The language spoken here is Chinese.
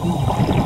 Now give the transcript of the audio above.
哦。